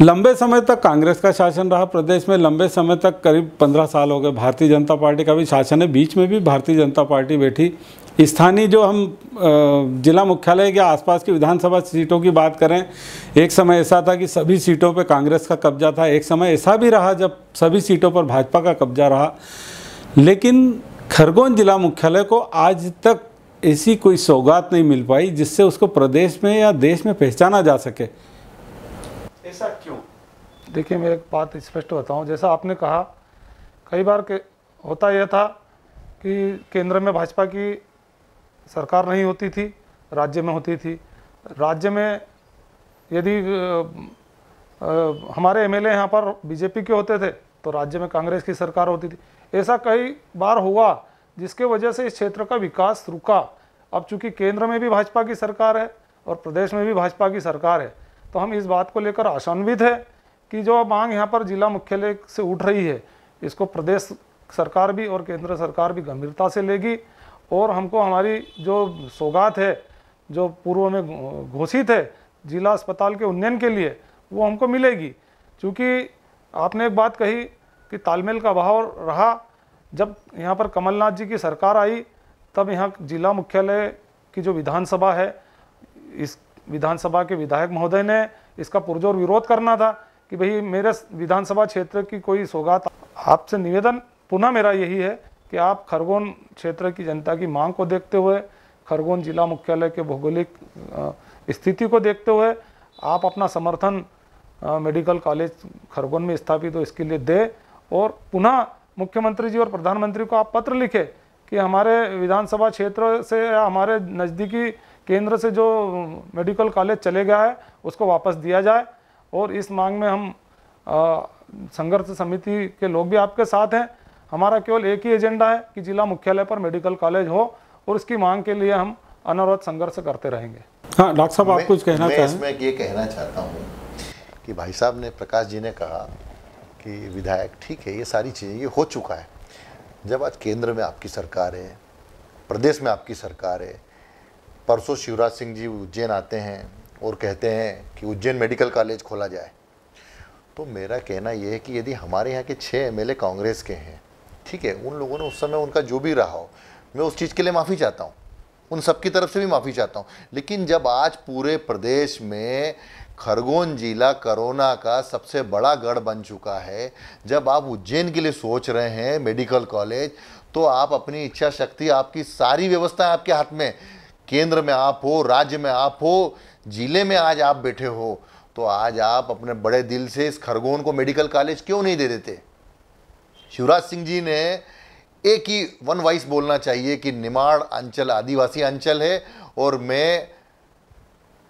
लंबे समय तक कांग्रेस का शासन रहा। प्रदेश में लंबे समय तक करीब पंद्रह साल हो गए। भारतीय जनता पार्टी का भी शासन है। बीच में भी भारतीय जनता पार्टी बैठी। स्थानीय जो हम जिला मुख्यालय के आसपास की विधानसभा सीटों की बात करें, एक समय ऐसा था कि सभी सीटों पर कांग्रेस का कब्जा था। एक समय ऐसा भी रहा जब सभी सीटों पर भाजपा का कब्जा रहा। लेकिन खरगोन जिला मुख्यालय को आज तक ऐसी कोई सौगात नहीं मिल पाई जिससे उसको प्रदेश में या देश में पहचाना जा सके। ऐसा क्यों? देखिए, मैं एक बात स्पष्ट बताऊँ। जैसा आपने कहा, कई बार के होता यह था कि केंद्र में भाजपा की सरकार नहीं होती थी, राज्य में होती थी। राज्य में यदि हमारे एमएलए यहाँ पर बीजेपी के होते थे तो राज्य में कांग्रेस की सरकार होती थी। ऐसा कई बार हुआ, जिसके वजह से इस क्षेत्र का विकास रुका। अब चूँकि केंद्र में भी भाजपा की सरकार है और प्रदेश में भी भाजपा की सरकार है तो हम इस बात को लेकर आशान्वित है कि जो मांग यहाँ पर जिला मुख्यालय से उठ रही है, इसको प्रदेश सरकार भी और केंद्र सरकार भी गंभीरता से लेगी और हमको हमारी जो सौगात है, जो पूर्व में घोषित है जिला अस्पताल के उन्नयन के लिए, वो हमको मिलेगी। क्योंकि आपने एक बात कही कि तालमेल का अभाव रहा। जब यहाँ पर कमलनाथ जी की सरकार आई, तब यहाँ जिला मुख्यालय की जो विधानसभा है, इस विधानसभा के विधायक महोदय ने इसका पुरजोर विरोध करना था कि भाई मेरे विधानसभा क्षेत्र की कोई सौगात आपसे निवेदन पुनः मेरा यही है कि आप खरगोन क्षेत्र की जनता की मांग को देखते हुए, खरगोन जिला मुख्यालय के भौगोलिक स्थिति को देखते हुए आप अपना समर्थन मेडिकल कॉलेज खरगोन में स्थापित हो इसके लिए दे और पुनः मुख्यमंत्री जी और प्रधानमंत्री को आप पत्र लिखे कि हमारे विधानसभा क्षेत्र से या हमारे नज़दीकी केंद्र से जो मेडिकल कॉलेज चले गया है उसको वापस दिया जाए। और इस मांग में हम संघर्ष समिति के लोग भी आपके साथ हैं। हमारा केवल एक ही एजेंडा है कि जिला मुख्यालय पर मेडिकल कॉलेज हो और इसकी मांग के लिए हम अनवरत संघर्ष करते रहेंगे। हाँ डॉक्टर साहब आप कुछ कहना मैं चाहें? इसमें ये कहना चाहता हूँ कि भाई साहब ने प्रकाश जी ने कहा कि विधायक ठीक है ये सारी चीज़ें ये हो चुका है। जब आज केंद्र में आपकी सरकार है प्रदेश में आपकी सरकार है परसों शिवराज सिंह जी उज्जैन आते हैं और कहते हैं कि उज्जैन मेडिकल कॉलेज खोला जाए। तो मेरा कहना यह है कि यदि हमारे यहाँ के छः एमएलए कांग्रेस के हैं, ठीक है, उन लोगों ने उस समय उनका जो भी रहा हो, मैं उस चीज़ के लिए माफ़ी चाहता हूँ। उन सबकी तरफ़ से भी माफ़ी चाहता हूँ। लेकिन जब आज पूरे प्रदेश में खरगोन जिला कोरोना का सबसे बड़ा गढ़ बन चुका है, जब आप उज्जैन के लिए सोच रहे हैं मेडिकल कॉलेज तो आप अपनी इच्छा शक्ति, आपकी सारी व्यवस्था आपके हाथ में केंद्र में आप हो, राज्य में आप हो, ज़िले में आज आप बैठे हो तो आज आप अपने बड़े दिल से इस खरगोन को मेडिकल कॉलेज क्यों नहीं दे देते? शिवराज सिंह जी ने एक ही वन वॉइस बोलना चाहिए कि निमाड़ अंचल, आदिवासी अंचल है, और मैं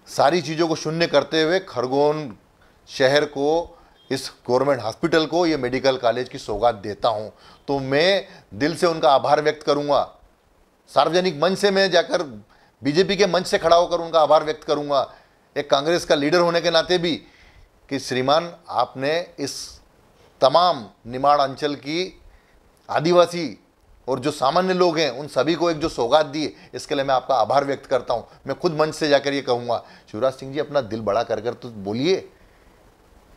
सारी चीज़ों को शून्य करते हुए खरगोन शहर को, इस गवर्नमेंट हॉस्पिटल को, ये मेडिकल कॉलेज की सौगात देता हूँ। तो मैं दिल से उनका आभार व्यक्त करूँगा। सार्वजनिक मंच से मैं जाकर बीजेपी के मंच से खड़ा होकर उनका आभार व्यक्त करूँगा। एक कांग्रेस का लीडर होने के नाते भी कि श्रीमान, आपने इस तमाम निमाड़ अंचल की आदिवासी और जो सामान्य लोग हैं, उन सभी को एक जो सौगात दी इसके लिए मैं आपका आभार व्यक्त करता हूँ। मैं खुद मंच से जाकर ये कहूँगा, शिवराज सिंह जी, अपना दिल बड़ा कर कर तो बोलिए।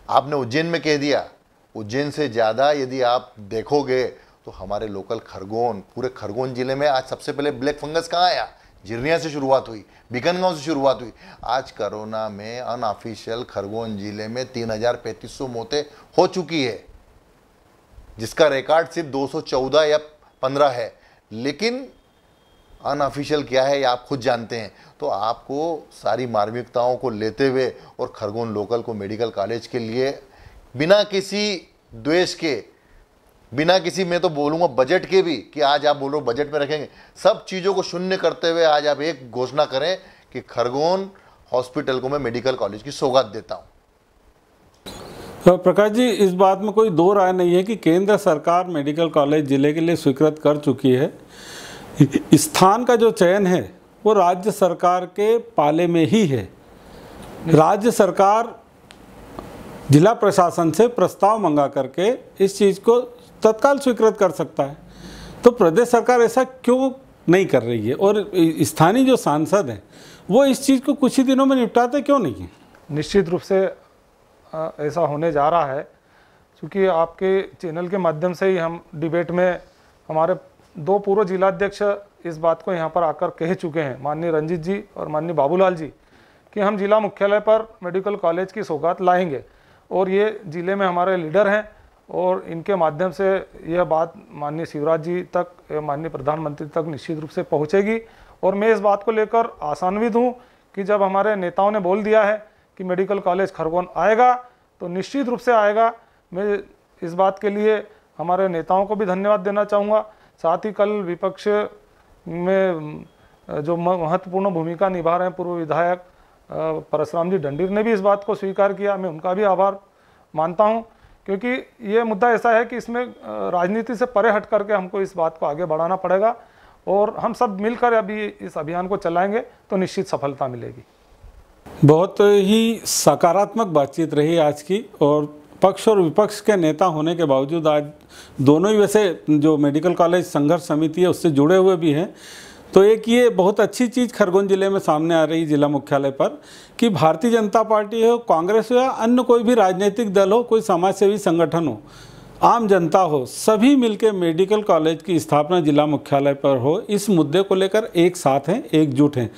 आपने उज्जैन में कह दिया। उज्जैन से ज़्यादा यदि आप देखोगे तो हमारे लोकल खरगोन, पूरे खरगोन ज़िले में आज सबसे पहले ब्लैक फंगस कहाँ आया? जिरनिया से शुरुआत हुई बिकनगांव से शुरुआत हुई। आज कोरोना में अनऑफिशियल खरगोन ज़िले में तीन हज़ार पैंतीस सौ मौतें हो चुकी है, जिसका रिकॉर्ड सिर्फ़ 214 या 15 है। लेकिन अनऑफिशियल क्या है, ये आप खुद जानते हैं। तो आपको सारी मार्मिकताओं को लेते हुए और खरगोन लोकल को मेडिकल कॉलेज के लिए, बिना किसी द्वेष के बिना किसी मैं तो बोलूँगा बजट के भी कि आज आप बोलो, बजट में रखेंगे। सब चीज़ों को शून्य करते हुए आज आप एक घोषणा करें कि खरगोन हॉस्पिटल को मैं मेडिकल कॉलेज की सौगात देता हूँ। तो प्रकाश जी, इस बात में कोई दो राय नहीं है कि केंद्र सरकार मेडिकल कॉलेज ज़िले के लिए स्वीकृत कर चुकी है। स्थान का जो चयन है, वो राज्य सरकार के पाले में ही है। राज्य सरकार जिला प्रशासन से प्रस्ताव मंगा करके इस चीज़ को तत्काल स्वीकृत कर सकता है। तो प्रदेश सरकार ऐसा क्यों नहीं कर रही है? और स्थानीय जो सांसद हैं, वो इस चीज़ को कुछ ही दिनों में निपटाते क्यों नहीं हैं? निश्चित रूप से ऐसा होने जा रहा है, क्योंकि आपके चैनल के माध्यम से ही हम डिबेट में हमारे दो पूर्व जिलाध्यक्ष इस बात को यहाँ पर आकर कह चुके हैं, माननीय रंजीत जी और माननीय बाबूलाल जी, कि हम जिला मुख्यालय पर मेडिकल कॉलेज की सौगात लाएँगे। और ये ज़िले में हमारे लीडर हैं और इनके माध्यम से यह बात माननीय शिवराज जी तक माननीय प्रधानमंत्री तक निश्चित रूप से पहुँचेगी। और मैं इस बात को लेकर आसान्वित हूँ कि जब हमारे नेताओं ने बोल दिया है कि मेडिकल कॉलेज खरगोन आएगा तो निश्चित रूप से आएगा। मैं इस बात के लिए हमारे नेताओं को भी धन्यवाद देना चाहूँगा। साथ ही कल विपक्ष में जो महत्वपूर्ण भूमिका निभा रहे हैं पूर्व विधायक परशुराम जी डंडीर ने भी इस बात को स्वीकार किया। मैं उनका भी आभार मानता हूँ। क्योंकि ये मुद्दा ऐसा है कि इसमें राजनीति से परे हट करके हमको इस बात को आगे बढ़ाना पड़ेगा और हम सब मिलकर अभी इस अभियान को चलाएँगे तो निश्चित सफलता मिलेगी। बहुत ही सकारात्मक बातचीत रही आज की और पक्ष और विपक्ष के नेता होने के बावजूद आज दोनों ही वैसे जो मेडिकल कॉलेज संघर्ष समिति है उससे जुड़े हुए भी हैं। तो एक ये बहुत अच्छी चीज़ खरगोन ज़िले में सामने आ रही जिला मुख्यालय पर कि भारतीय जनता पार्टी हो, कांग्रेस हो या अन्य कोई भी राजनीतिक दल हो, कोई समाज सेवी संगठन हो, आम जनता हो, सभी मिलकर मेडिकल कॉलेज की स्थापना जिला मुख्यालय पर हो, इस मुद्दे को लेकर एक साथ हैं, एकजुट हैं।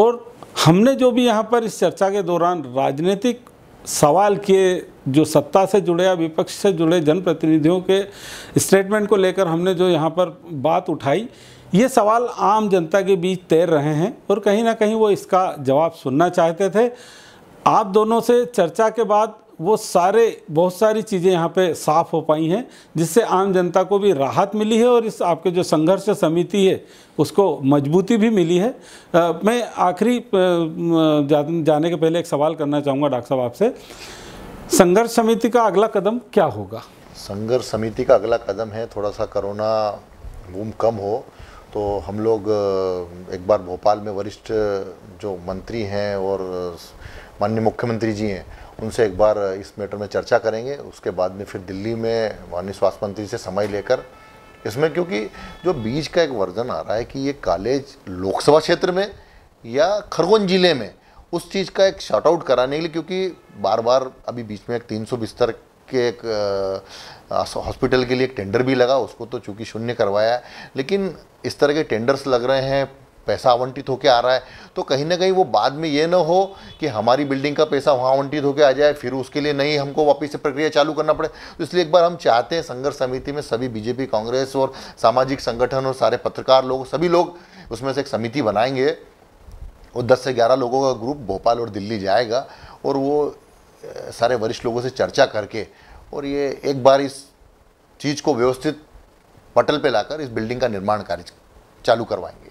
और हमने जो भी यहाँ पर इस चर्चा के दौरान राजनीतिक सवाल किए, जो सत्ता से जुड़े या विपक्ष से जुड़े जनप्रतिनिधियों के स्टेटमेंट को लेकर हमने जो यहाँ पर बात उठाई ये सवाल आम जनता के बीच तैर रहे हैं और कहीं ना कहीं वो इसका जवाब सुनना चाहते थे। आप दोनों से चर्चा के बाद वो सारे बहुत सारी चीज़ें यहाँ पे साफ़ हो पाई हैं जिससे आम जनता को भी राहत मिली है और इस आपके जो संघर्ष समिति है उसको मजबूती भी मिली है। आ, मैं आखिरी जा, जाने के पहले एक सवाल करना चाहूँगा डॉक्टर साहब आपसे। संघर्ष समिति का अगला कदम क्या होगा? संघर्ष समिति का अगला कदम है थोड़ा सा कोरोना बूम कम हो तो हम लोग एक बार भोपाल में वरिष्ठ जो मंत्री हैं और माननीय मुख्यमंत्री जी हैं, उनसे एक बार इस मैटर में चर्चा करेंगे। उसके बाद में फिर दिल्ली में माननीय स्वास्थ्य मंत्री से समय लेकर इसमें, क्योंकि जो बीच का एक वर्जन आ रहा है कि ये कॉलेज लोकसभा क्षेत्र में या खरगोन ज़िले में, उस चीज़ का एक शॉर्ट आउट कराने के लिए, क्योंकि बार बार अभी बीच में एक 300 बिस्तर के एक हॉस्पिटल के लिए एक टेंडर भी लगा, उसको तो चूँकि शून्य करवाया है, लेकिन इस तरह के टेंडर्स लग रहे हैं, पैसा आवंटित होकर आ रहा है तो कहीं ना कहीं वो बाद में ये ना हो कि हमारी बिल्डिंग का पैसा वहाँ आवंटित होकर आ जाए, फिर उसके लिए नहीं हमको वापस से प्रक्रिया चालू करना पड़े। तो इसलिए एक बार हम चाहते हैं संघर्ष समिति में सभी बीजेपी, कांग्रेस और सामाजिक संगठन और सारे पत्रकार लोग, सभी लोग उसमें से एक समिति बनाएँगे, और दस से 11 लोगों का ग्रुप भोपाल और दिल्ली जाएगा, और वो सारे वरिष्ठ लोगों से चर्चा करके और ये एक बार इस चीज़ को व्यवस्थित पटल पे लाकर इस बिल्डिंग का निर्माण कार्य चालू करवाएँगे।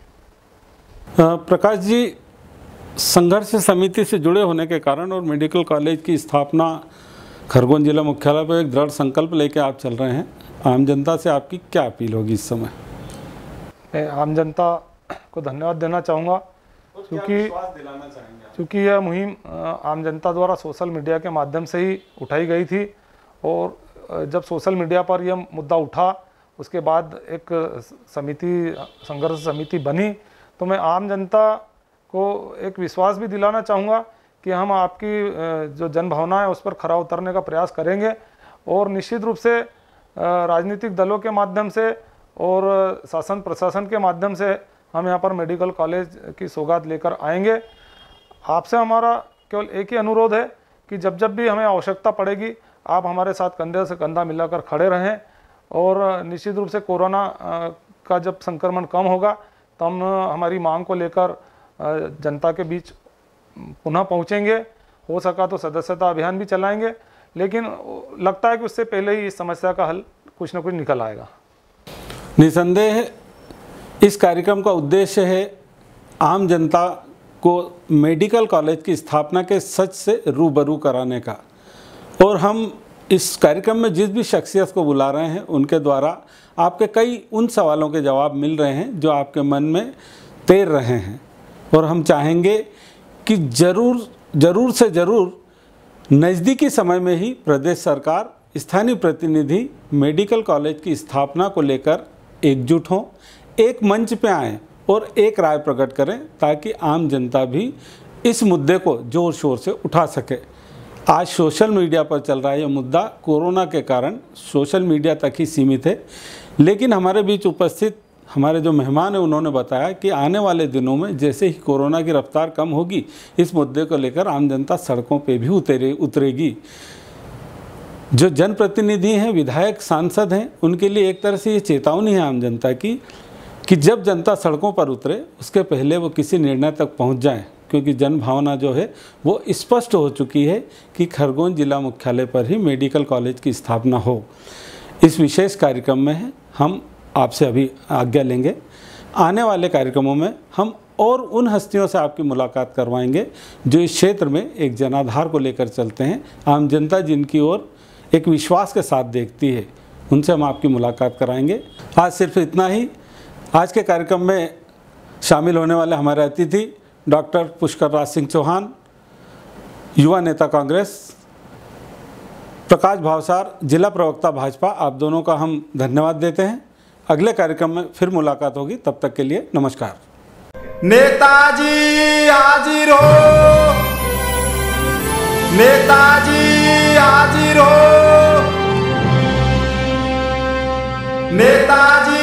प्रकाश जी संघर्ष समिति से जुड़े होने के कारण और मेडिकल कॉलेज की स्थापना खरगोन जिला मुख्यालय पर एक दृढ़ संकल्प लेके आप चल रहे हैं। आम जनता से आपकी क्या अपील होगी इस समय? आम जनता को धन्यवाद देना चाहूँगा क्योंकि क्योंकि यह मुहिम आम जनता द्वारा सोशल मीडिया के माध्यम से ही उठाई गई थी। और जब सोशल मीडिया पर यह मुद्दा उठा, उसके बाद एक समिति, संघर्ष समिति बनी तो मैं आम जनता को एक विश्वास भी दिलाना चाहूँगा कि हम आपकी जो जनभावना है, उस पर खरा उतरने का प्रयास करेंगे और निश्चित रूप से राजनीतिक दलों के माध्यम से और शासन प्रशासन के माध्यम से हम यहाँ पर मेडिकल कॉलेज की सौगात लेकर आएँगे। आपसे हमारा केवल एक ही अनुरोध है कि जब जब भी हमें आवश्यकता पड़ेगी आप हमारे साथ कंधे से कंधा मिलाकर खड़े रहें और निश्चित रूप से कोरोना का जब संक्रमण कम होगा तो हम हमारी मांग को लेकर जनता के बीच पुनः पहुँचेंगे। हो सका तो सदस्यता अभियान भी चलाएँगे, लेकिन लगता है कि उससे पहले ही इस समस्या का हल कुछ ना कुछ निकल आएगा। निसंदेह इस कार्यक्रम का उद्देश्य है आम जनता को मेडिकल कॉलेज की स्थापना के सच से रूबरू कराने का। और हम इस कार्यक्रम में जिस भी शख्सियत को बुला रहे हैं, उनके द्वारा आपके कई उन सवालों के जवाब मिल रहे हैं, जो आपके मन में तैर रहे हैं। और हम चाहेंगे कि ज़रूर ज़रूर से ज़रूर नज़दीकी समय में ही प्रदेश सरकार, स्थानीय प्रतिनिधि, मेडिकल कॉलेज की स्थापना को लेकर एकजुट हों, एक मंच पे आएँ और एक राय प्रकट करें, ताकि आम जनता भी इस मुद्दे को ज़ोर शोर से उठा सके। आज सोशल मीडिया पर चल रहा है यह मुद्दा। कोरोना के कारण सोशल मीडिया तक ही सीमित है। लेकिन हमारे बीच उपस्थित हमारे जो मेहमान हैं, उन्होंने बताया कि आने वाले दिनों में जैसे ही कोरोना की रफ्तार कम होगी, इस मुद्दे को लेकर आम जनता सड़कों पे भी उतरे, उतरेगी। जो जनप्रतिनिधि हैं, विधायक, सांसद हैं, उनके लिए एक तरह से ये चेतावनी है आम जनता की कि जब जनता सड़कों पर उतरे, उसके पहले वो किसी निर्णय तक पहुँच जाएँ। क्योंकि जन भावना जो है वो स्पष्ट हो चुकी है कि खरगोन जिला मुख्यालय पर ही मेडिकल कॉलेज की स्थापना हो। इस विशेष कार्यक्रम में हम आपसे अभी आज्ञा लेंगे। आने वाले कार्यक्रमों में हम और उन हस्तियों से आपकी मुलाकात करवाएँगे जो इस क्षेत्र में एक जनाधार को लेकर चलते हैं। आम जनता जिनकी ओर एक विश्वास के साथ देखती है, उनसे हम आपकी मुलाकात कराएँगे। आज सिर्फ़ इतना ही। आज के कार्यक्रम में शामिल होने वाले हमारे अतिथि डॉक्टर पुष्कर राज सिंह चौहान, युवा नेता कांग्रेस, प्रकाश भावसार, जिला प्रवक्ता भाजपा, आप दोनों का हम धन्यवाद देते हैं। अगले कार्यक्रम में फिर मुलाकात होगी, तब तक के लिए नमस्कार। नेताजी हाजिर हो नेताजी हाजिर हो नेताजी